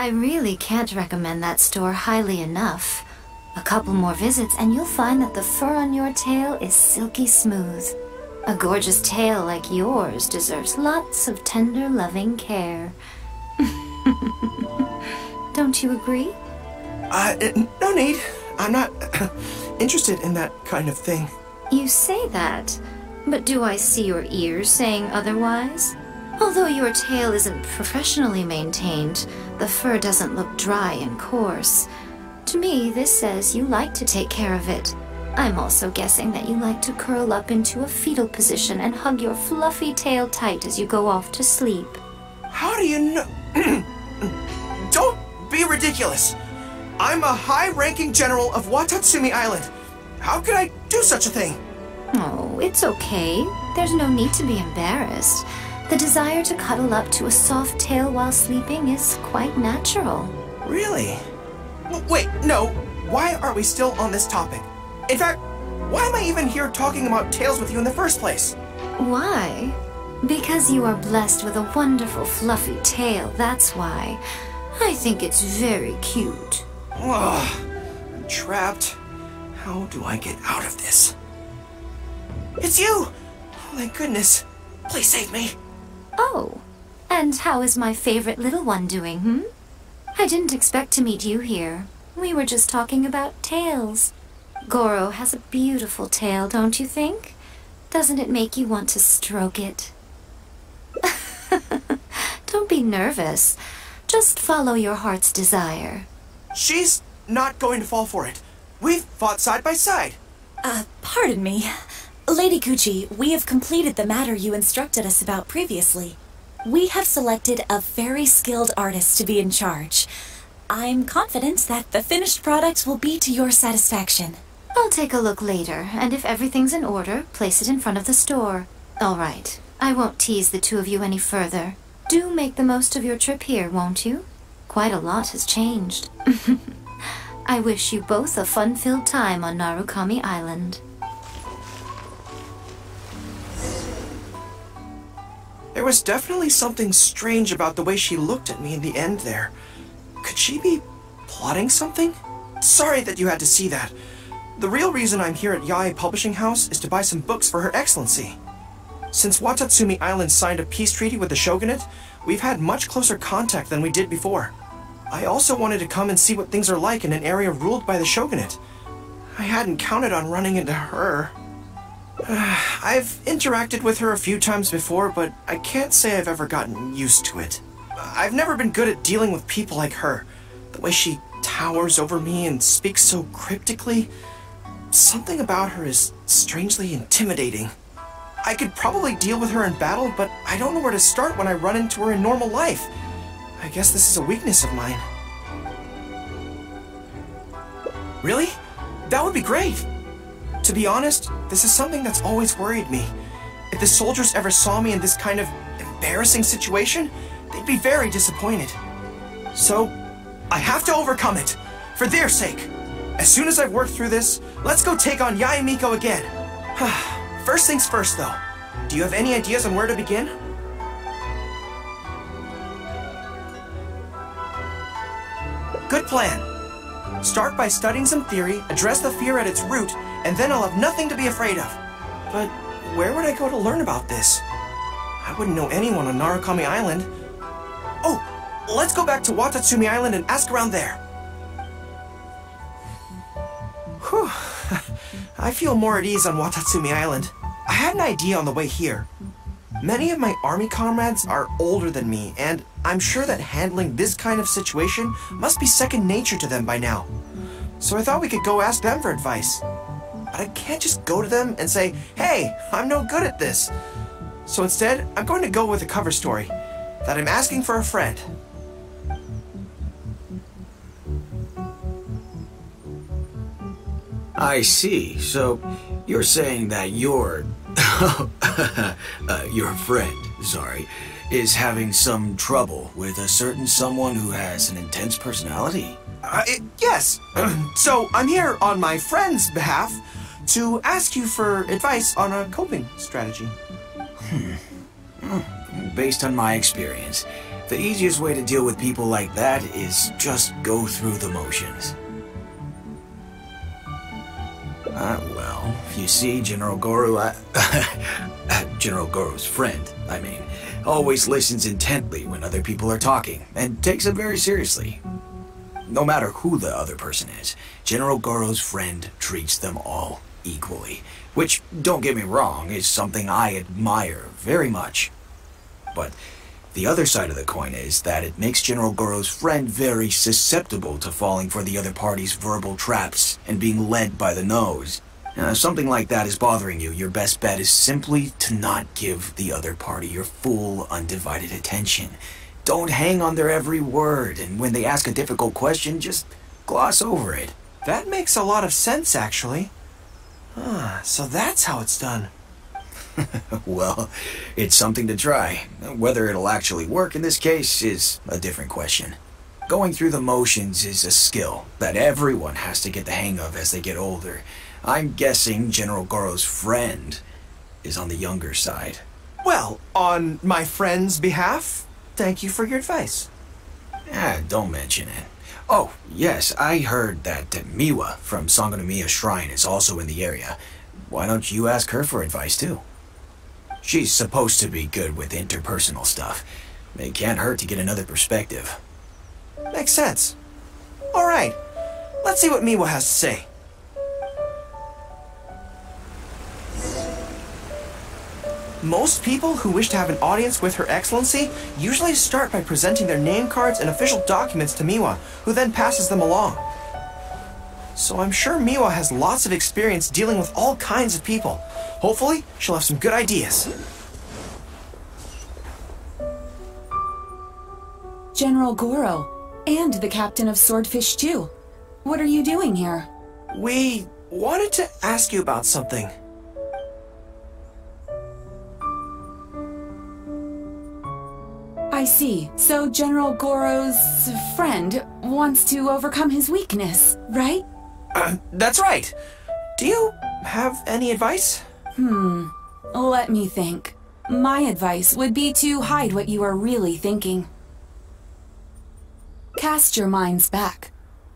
I really can't recommend that store highly enough. A couple more visits and you'll find that the fur on your tail is silky smooth. A gorgeous tail like yours deserves lots of tender, loving care. Don't you agree? Uh, no need. I'm not interested in that kind of thing. You say that, but do I see your ears saying otherwise? Although your tail isn't professionally maintained, the fur doesn't look dry and coarse. To me, this says you like to take care of it. I'm also guessing that you like to curl up into a fetal position and hug your fluffy tail tight as you go off to sleep. How do you know? Don't be ridiculous. I'm a high-ranking general of Watatsumi Island. How could I do such a thing? Oh, it's okay. There's no need to be embarrassed. The desire to cuddle up to a soft tail while sleeping is quite natural. Really? Wait, no. Why are we still on this topic? In fact, why am I even here talking about tails with you in the first place? Why? Because you are blessed with a wonderful fluffy tail, that's why. I think it's very cute. Ugh, I'm trapped. How do I get out of this? It's you! Oh, thank goodness. Please save me. Oh, and how is my favorite little one doing, hmm? I didn't expect to meet you here. We were just talking about tails. Gorou has a beautiful tail, don't you think? Doesn't it make you want to stroke it? don't be nervous. Just follow your heart's desire. She's not going to fall for it. We've fought side by side. Uh, pardon me. Lady Guji, we have completed the matter you instructed us about previously. We have selected a very skilled artist to be in charge. I'm confident that the finished product will be to your satisfaction. I'll take a look later, and if everything's in order, place it in front of the store. All right. I won't tease the two of you any further. Do make the most of your trip here, won't you? Quite a lot has changed. I wish you both a fun-filled time on Narukami Island. There was definitely something strange about the way she looked at me in the end there. Could she be plotting something? Sorry that you had to see that. The real reason I'm here at Yae Publishing House is to buy some books for Her Excellency. Since Watatsumi Island signed a peace treaty with the Shogunate, we've had much closer contact than we did before. I also wanted to come and see what things are like in an area ruled by the Shogunate. I hadn't counted on running into her. I've interacted with her a few times before, but I can't say I've ever gotten used to it. I've never been good at dealing with people like her. The way she towers over me and speaks so cryptically. Something about her is strangely intimidating. I could probably deal with her in battle, but I don't know where to start when I run into her in normal life. I guess this is a weakness of mine. Really? That would be great! To be honest, this is something that's always worried me. If the soldiers ever saw me in this kind of embarrassing situation, they'd be very disappointed. So, I have to overcome it, for their sake. As soon as I've worked through this, let's go take on Yae Miko again. first things first, though. Do you have any ideas on where to begin? Good plan. Start by studying some theory, address the fear at its root, and then I'll have nothing to be afraid of. But where would I go to learn about this? I wouldn't know anyone on Narukami Island. Oh, let's go back to Watatsumi Island and ask around there. Whew. I feel more at ease on Watatsumi Island. I had an idea on the way here. Many of my army comrades are older than me, and I'm sure that handling this kind of situation must be second nature to them by now. So I thought we could go ask them for advice. But I can't just go to them and say, hey, I'm no good at this. So instead, I'm going to go with a cover story that I'm asking for a friend. I see. So you're saying that your uh, your friend, sorry, is having some trouble with a certain someone who has an intense personality? Uh, it, yes. so I'm here on my friend's behalf to ask you for advice on a coping strategy. Hmm. Based on my experience, The easiest way to deal with people like that is just go through the motions. Uh, well, you see, General Gorou, uh, General Gorou's friend, I mean, always listens intently when other people are talking, and takes it very seriously. No matter who the other person is, General Gorou's friend treats them all equally. Which, don't get me wrong, is something I admire very much. But the other side of the coin is that it makes General Gorou's friend very susceptible to falling for the other party's verbal traps and being led by the nose. Now, if something like that is bothering you, your best bet is simply to not give the other party your full, undivided attention. Don't hang on their every word, and when they ask a difficult question, just gloss over it. That makes a lot of sense, actually. Ah, so that's how it's done. well, it's something to try. Whether it'll actually work in this case is a different question. Going through the motions is a skill that everyone has to get the hang of as they get older. I'm guessing General Gorou's friend is on the younger side. Well, on my friend's behalf, thank you for your advice. Ah, don't mention it. Oh, yes, I heard that Miwa from Sangonomiya Shrine is also in the area. Why don't you ask her for advice, too? She's supposed to be good with interpersonal stuff. It can't hurt to get another perspective. Makes sense. All right, let's see what Miwa has to say. Most people who wish to have an audience with Her Excellency usually start by presenting their name cards and official documents to Miwa, who then passes them along. So I'm sure Miwa has lots of experience dealing with all kinds of people. Hopefully, she'll have some good ideas. General Gorou, and the captain of Swordfish too. What are you doing here? We wanted to ask you about something. I see. So General Gorou's friend wants to overcome his weakness, right? Uh, that's right. Do you have any advice? Hmm. Let me think. My advice would be to hide what you are really thinking. Cast your minds back.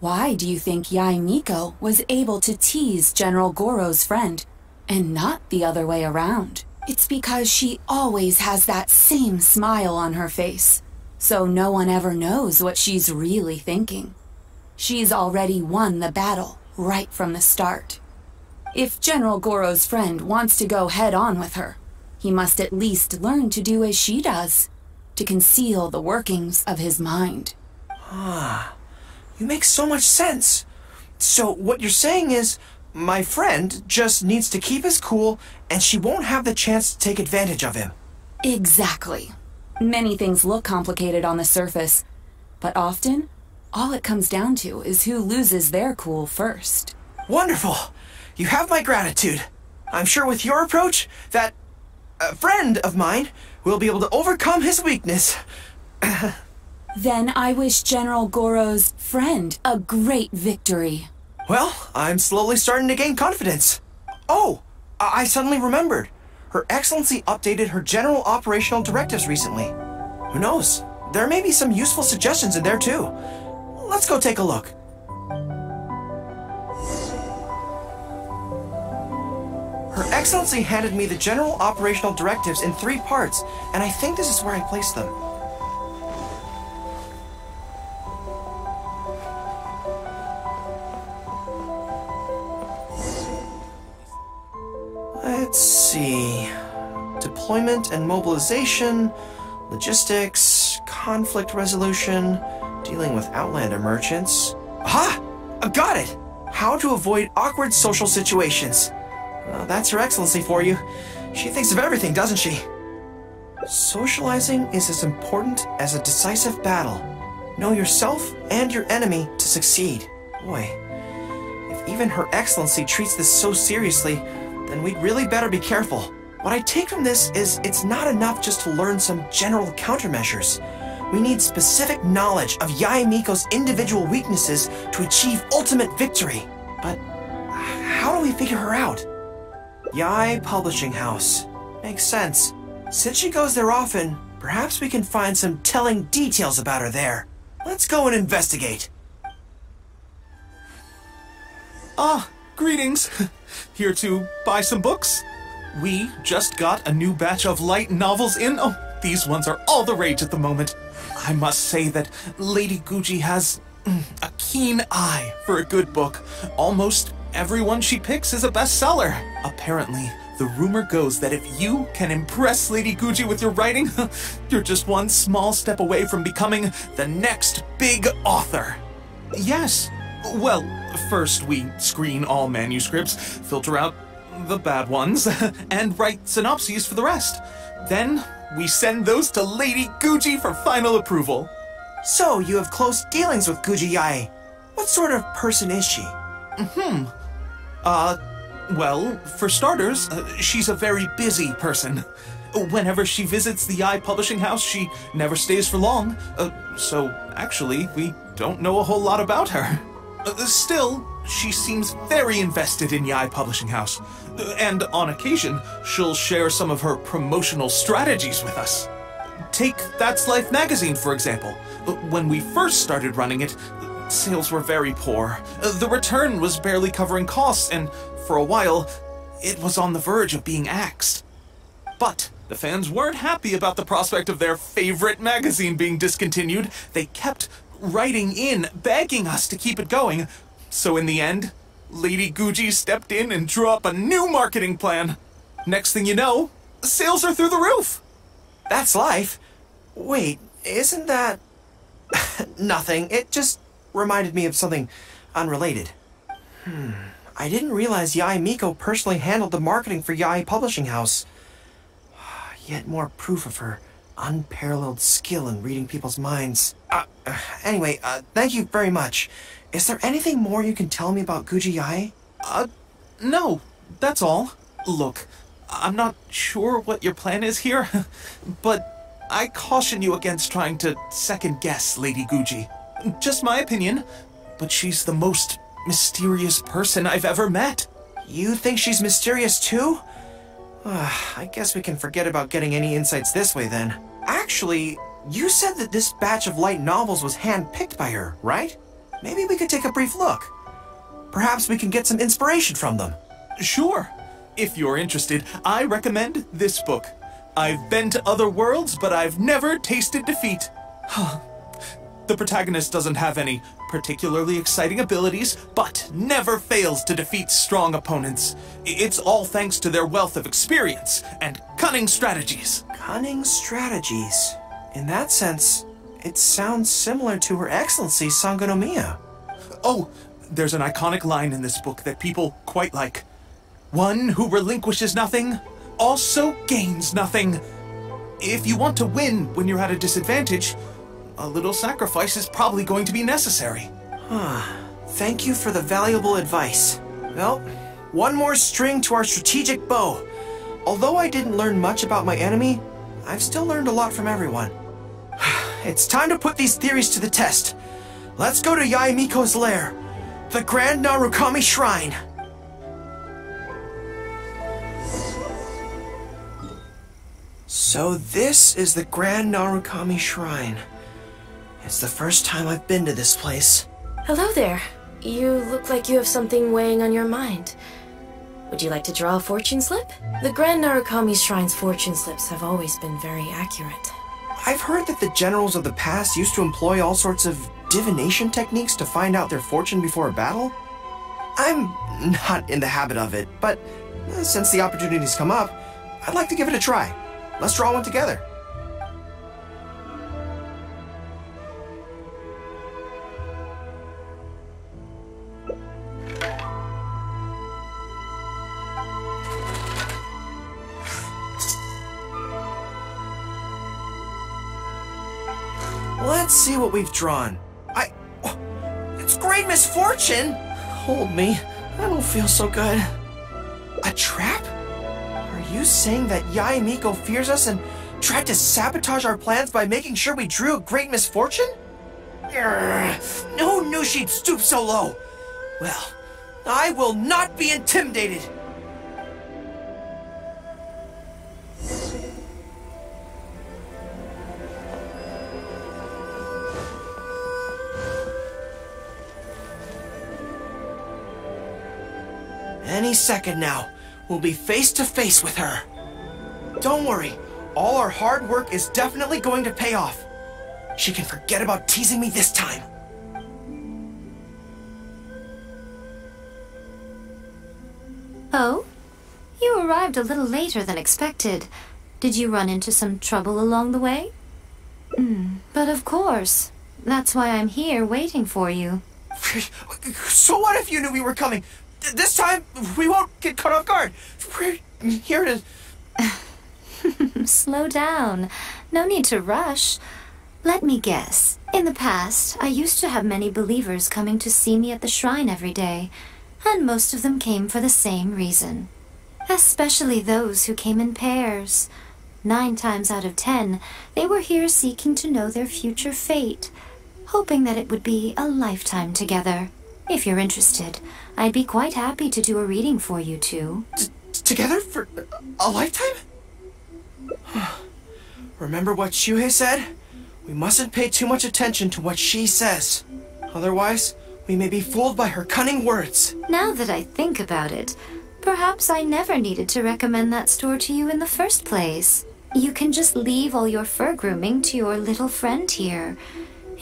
Why do you think Yae Miko was able to tease General Gorou's friend, and not the other way around? It's because she always has that same smile on her face, so no one ever knows what she's really thinking. She's already won the battle right from the start. If General Gorou's friend wants to go head on with her, he must at least learn to do as she does, to conceal the workings of his mind. Ah, you make so much sense. So what you're saying is, my friend just needs to keep his cool and she won't have the chance to take advantage of him. Exactly. Many things look complicated on the surface, but often, all it comes down to is who loses their cool first. Wonderful! You have my gratitude. I'm sure with your approach, that a friend of mine will be able to overcome his weakness. then I wish General Gorou's friend a great victory. Well, I'm slowly starting to gain confidence. Oh, I, I suddenly remembered. Her Excellency updated her general operational directives recently. Who knows? There may be some useful suggestions in there too. Let's go take a look. Her Excellency handed me the general operational directives in three parts, and I think this is where I placed them. Let's see. Deployment and mobilization, logistics, conflict resolution, dealing with Outlander merchants. Aha! I got it! How to avoid awkward social situations. That's Her Excellency for you. She thinks of everything, doesn't she? Socializing is as important as a decisive battle. Know yourself and your enemy to succeed. Boy, if even Her Excellency treats this so seriously, then we'd really better be careful. What I take from this is it's not enough just to learn some general countermeasures. We need specific knowledge of Yae Miko's individual weaknesses to achieve ultimate victory. But how do we figure her out? Yae Publishing House. Makes sense. Since she goes there often, Perhaps we can find some telling details about her there. Let's go and investigate. Ah, greetings. Here to buy some books? We just got a new batch of light novels in. Oh, these ones are all the rage at the moment. I must say that Lady Guji has mm, a keen eye for a good book. Almost everyone she picks is a bestseller. Apparently, the rumor goes that if you can impress Lady Guji with your writing, you're just one small step away from becoming the next big author. Yes. Well, first we screen all manuscripts, filter out the bad ones, and write synopses for the rest. Then we send those to Lady Guji for final approval. So, you have close dealings with Guji Yae. What sort of person is she? Hmm. Uh, well, for starters, uh, she's a very busy person. Whenever she visits the Yae Publishing House, she never stays for long. Uh, so, actually, we don't know a whole lot about her. Uh, still, she seems very invested in Yae Publishing House. Uh, And on occasion, she'll share some of her promotional strategies with us. Take That's Life magazine, for example. Uh, When we first started running it, sales were very poor. The return was barely covering costs, and for a while, it was on the verge of being axed. But the fans weren't happy about the prospect of their favorite magazine being discontinued. They kept writing in, begging us to keep it going. So in the end, Lady Guji stepped in and drew up a new marketing plan. Next thing you know, sales are through the roof. That's life. Wait, isn't that. Nothing. It just reminded me of something unrelated. Hmm. I didn't realize Yae Miko personally handled the marketing for Yae Publishing House. Yet more proof of her unparalleled skill in reading people's minds. Uh, anyway, uh, thank you very much. Is there anything more you can tell me about Guji Yae? Uh, no, that's all. Look, I'm not sure what your plan is here, but I caution you against trying to second guess Lady Guji. Just my opinion, but she's the most mysterious person I've ever met. You think she's mysterious too? Ah, I guess we can forget about getting any insights this way then. Actually, you said that this batch of light novels was handpicked by her, right? Maybe we could take a brief look. Perhaps we can get some inspiration from them. Sure. If you're interested, I recommend this book. I've been to other worlds, but I've never tasted defeat. the protagonist doesn't have any particularly exciting abilities, but never fails to defeat strong opponents. It's all thanks to their wealth of experience and cunning strategies. Cunning strategies. In that sense, it sounds similar to Her Excellency Sangonomiya. Oh, there's an iconic line in this book that people quite like. One who relinquishes nothing also gains nothing. If you want to win when you're at a disadvantage, a little sacrifice is probably going to be necessary. Huh. Thank you for the valuable advice. Well, one more string to our strategic bow. Although I didn't learn much about my enemy, I've still learned a lot from everyone. It's time to put these theories to the test. Let's go to Yae Miko's lair, the Grand Narukami Shrine. So this is the Grand Narukami Shrine. It's the first time I've been to this place. Hello there. You look like you have something weighing on your mind. Would you like to draw a fortune slip? The Grand Narukami Shrine's fortune slips have always been very accurate. I've heard that the generals of the past used to employ all sorts of divination techniques to find out their fortune before a battle. I'm not in the habit of it, but uh, since the opportunity's come up, I'd like to give it a try. Let's draw one together. See what we've drawn. I. oh, It's great misfortune! Hold me. I don't feel so good. A trap? Are you saying that Yae Miko fears us and tried to sabotage our plans by making sure we drew a great misfortune? No knew she'd stoop so low. Well, I will not be intimidated. Any second now, we'll be face to face with her. Don't worry, all our hard work is definitely going to pay off. She can forget about teasing me this time. Oh? You arrived a little later than expected. Did you run into some trouble along the way? Hmm, but of course. That's why I'm here waiting for you. So what if you knew we were coming? Th- This time, we won't get caught off guard. We're here to... Slow down. No need to rush. Let me guess. In the past, I used to have many believers coming to see me at the shrine every day, and most of them came for the same reason. Especially those who came in pairs. Nine times out of ten, they were here seeking to know their future fate, hoping that it would be a lifetime together. If you're interested, I'd be quite happy to do a reading for you two. Together for a lifetime? Remember what Shuhei said? We mustn't pay too much attention to what she says. Otherwise, we may be fooled by her cunning words. Now that I think about it, perhaps I never needed to recommend that store to you in the first place. You can just leave all your fur grooming to your little friend here.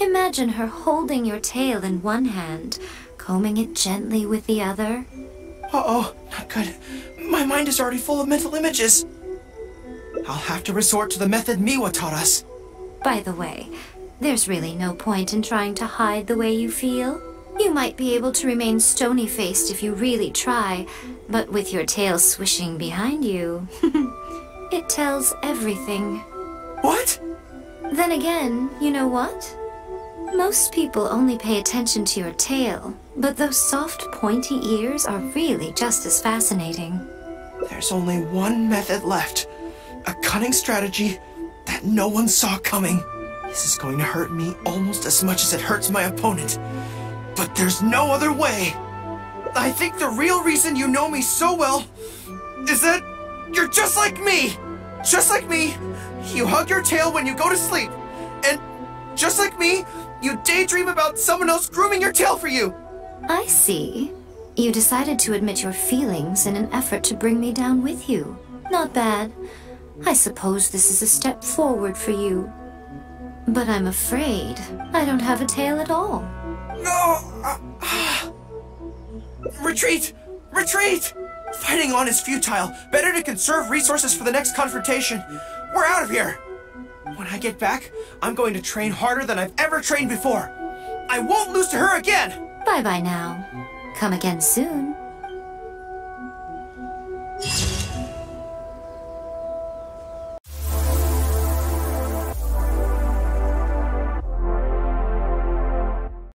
Imagine her holding your tail in one hand, combing it gently with the other. Uh-oh, not good. My mind is already full of mental images. I'll have to resort to the method Miwa taught us. By the way, there's really no point in trying to hide the way you feel. You might be able to remain stony faced if you really try, but with your tail swishing behind you, it tells everything. What? Then again, you know what? Most people only pay attention to your tail, but those soft, pointy ears are really just as fascinating. There's only one method left. A cunning strategy that no one saw coming. This is going to hurt me almost as much as it hurts my opponent. But there's no other way. I think the real reason you know me so well is that you're just like me. Just like me, you hug your tail when you go to sleep. And just like me, you daydream about someone else grooming your tail for you. I see. You decided to admit your feelings in an effort to bring me down with you. Not bad. I suppose this is a step forward for you. But I'm afraid I don't have a tail at all. No! uh, retreat! Retreat! Fighting on is futile. Better to conserve resources for the next confrontation. We're out of here! When I get back, I'm going to train harder than I've ever trained before. I won't lose to her again! Bye bye now. Come again soon.